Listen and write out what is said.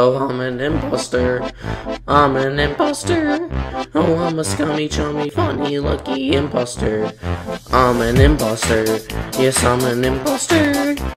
Oh, I'm an imposter. I'm an imposter. Oh, I'm a scummy, chummy, funny, lucky imposter. I'm an imposter. Yes, I'm an imposter.